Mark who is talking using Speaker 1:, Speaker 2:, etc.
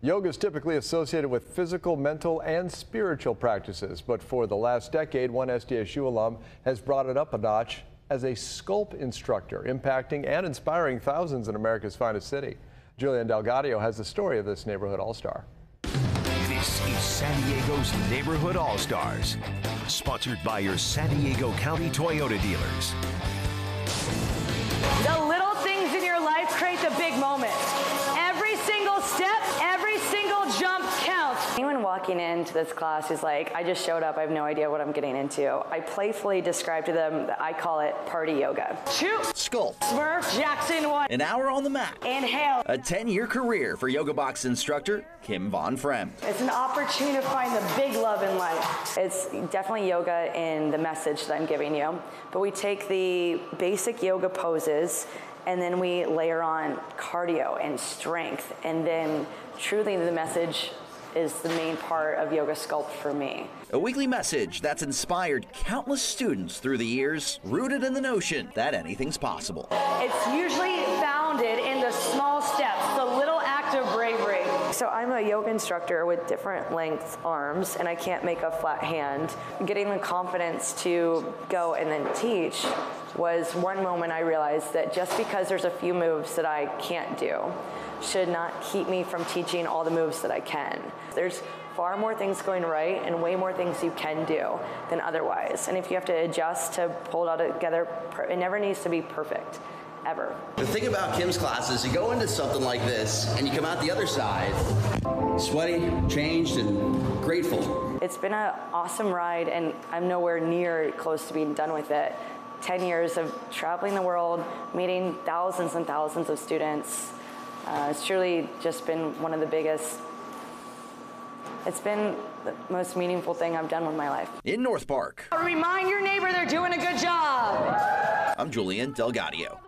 Speaker 1: Yoga is typically associated with physical, mental, and spiritual practices, but for the last decade, one SDSU alum has brought it up a notch as a sculpt instructor, impacting and inspiring thousands in America's finest city. Julian Del Gaudio has the story of this neighborhood all-star.
Speaker 2: This is San Diego's Neighborhood All-Stars, sponsored by your San Diego County Toyota dealers.
Speaker 3: Walking into this class is like, I just showed up, I have no idea what I'm getting into. I playfully describe to them that I call it party yoga. Shoot,
Speaker 4: Sculpt.
Speaker 3: Smurf, Jackson one.
Speaker 4: An hour on the mat.
Speaker 3: Inhale.
Speaker 4: A 10 year career for Yoga Box instructor Kim Von Frem.
Speaker 3: It's an opportunity to find the big love in life. It's definitely yoga in the message that I'm giving you. But we take the basic yoga poses and then we layer on cardio and strength. And then truly the message is the main part of yoga sculpt for me.
Speaker 4: A weekly message that's inspired countless students through the years, rooted in the notion that anything's possible.
Speaker 3: It's usually founded in the small steps, the little act of bravery. So I'm a yoga instructor with different length arms and I can't make a flat hand. Getting the confidence to go and then teach was one moment I realized that just because there's a few moves that I can't do should not keep me from teaching all the moves that I can. There's far more things going right and way more things you can do than otherwise. And if you have to adjust to pull it all together, it never needs to be perfect. Ever.
Speaker 5: The thing about Kim's class is you go into something like this and you come out the other side sweaty, changed, and grateful.
Speaker 3: It's been an awesome ride, and I'm nowhere near close to being done with it. 10 years of traveling the world, meeting thousands and thousands of students. Uh, it's truly just been one of the biggest, it's been the most meaningful thing I've done with my life.
Speaker 4: In North Park,
Speaker 3: Remind your neighbor they're doing a good job.
Speaker 4: I'm Julian Del Gaudio.